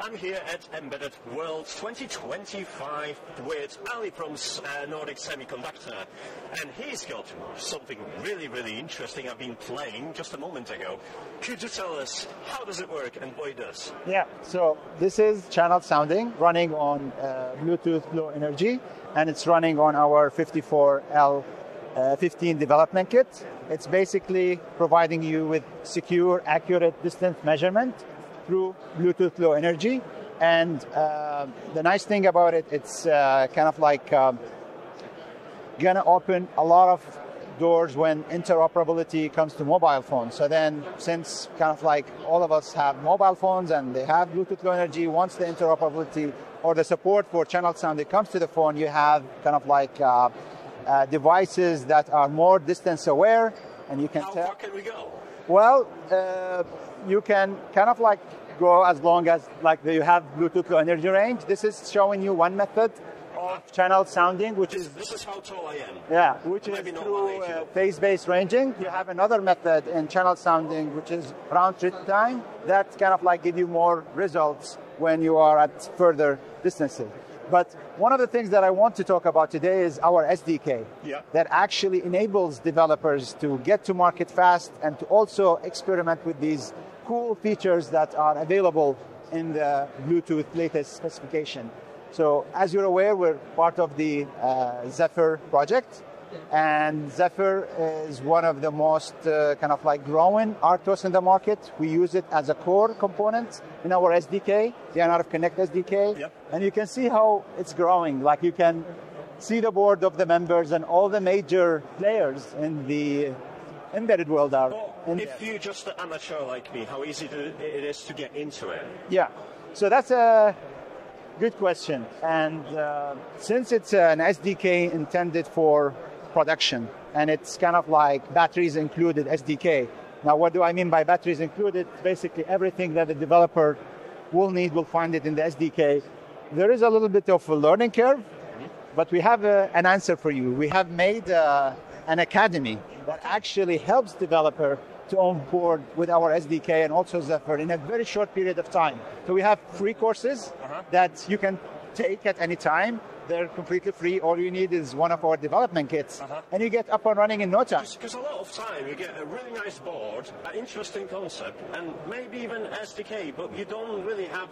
I'm here at Embedded World 2025 with Ali from uh, Nordic Semiconductor, and he's got something really, really interesting I've been playing just a moment ago. Could you tell us how does it work and what it does? Yeah, so this is channel sounding running on uh, Bluetooth Low Energy, and it's running on our 54L uh, 15 development kit. It's basically providing you with secure, accurate distance measurement through Bluetooth Low Energy. And uh, the nice thing about it, it's uh, kind of like um, gonna open a lot of doors when interoperability comes to mobile phones. So then, since kind of like all of us have mobile phones and they have Bluetooth Low Energy, once the interoperability or the support for channel sound that comes to the phone, you have kind of like uh, uh, devices that are more distance aware, and you can. How tell. far can we go? Well, uh, you can kind of like go as long as like you have Bluetooth Low Energy range. This is showing you one method of channel sounding, which This, is this is how tall I am. yeah, which is Maybe through uh, phase-based ranging. You have another method in channel sounding, which is round trip time. That kind of like give you more results when you are at further distances. But one of the things that I want to talk about today is our SDK Yeah. that actually enables developers to get to market fast and to also experiment with these cool features that are available in the Bluetooth latest specification. So as you're aware, we're part of the uh, Zephyr project. And Zephyr is one of the most uh, kind of like growing RTOS in the market. We use it as a core component in our SDK, the NRF Connect SDK. Yep. And you can see how it's growing. Like you can see the board of the members and all the major players in the embedded world are Well, if you're just an amateur like me, how easy it is to get into it? Yeah. So that's a good question. And uh, since it's an SDK intended for production, and it's kind of like batteries included SDK. Now, what do I mean by batteries included? Basically, everything that the developer will need will find it in the SDK. There is a little bit of a learning curve, but we have uh, an answer for you. We have made uh, an academy that actually helps developer to onboard with our SDK and also Zephyr in a very short period of time. So we have free courses Uh-huh. that you can take at any time. They're completely free. All you need is one of our development kits, Uh-huh. and you get up and running in no time. Because a lot of time you get a really nice board, an interesting concept, and maybe even SDK, but you don't really have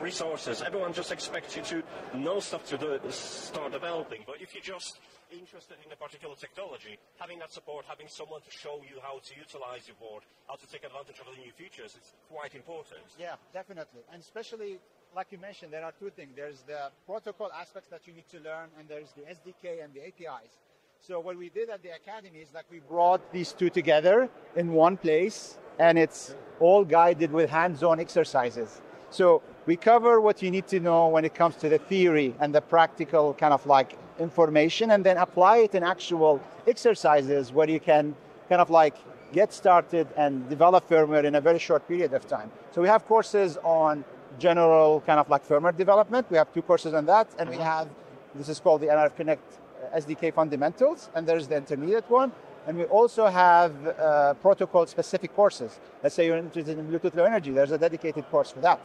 resources. Everyone just expects you to know stuff to do, start developing. But if you're just interested in a particular technology, having that support, having someone to show you how to utilize your board, how to take advantage of the new features, it's quite important. Yeah, definitely. And especially, like you mentioned, there are two things. There's the protocol aspects that you need to learn, and there's the SDK and the APIs. So what we did at the academy is like we brought these two together in one place, and it's all guided with hands-on exercises. So we cover what you need to know when it comes to the theory and the practical kind of like information, and then apply it in actual exercises where you can kind of like get started and develop firmware in a very short period of time. So we have courses on general kind of like firmware development. We have two courses on that, and we have this is called the NRF Connect uh, SDK fundamentals, and there's the intermediate one. And we also have uh, protocol specific courses. Let's say you're interested in Bluetooth Low Energy, there's a dedicated course for that.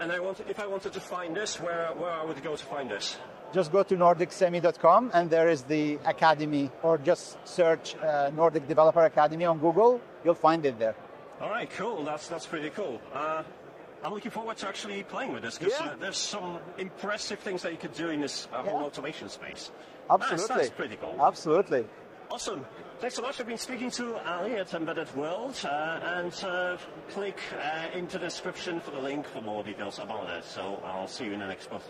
And I wanted, if I wanted to find this, where, where I would go to find this? Just go to nordicsemi.com and there is the academy, or just search uh, Nordic Developer Academy on Google. You'll find it there. All right, cool. That's that's pretty cool. Uh, I'm looking forward to actually playing with this because Yeah. uh, there's some impressive things that you could do in this uh, whole Yeah. automation space. Absolutely. That's, that's pretty cool. Absolutely. Awesome. Thanks so much. I've been speaking to Ali at Embedded World, uh, and uh, click uh, into the description for the link for more details about it. So I'll see you in the next one.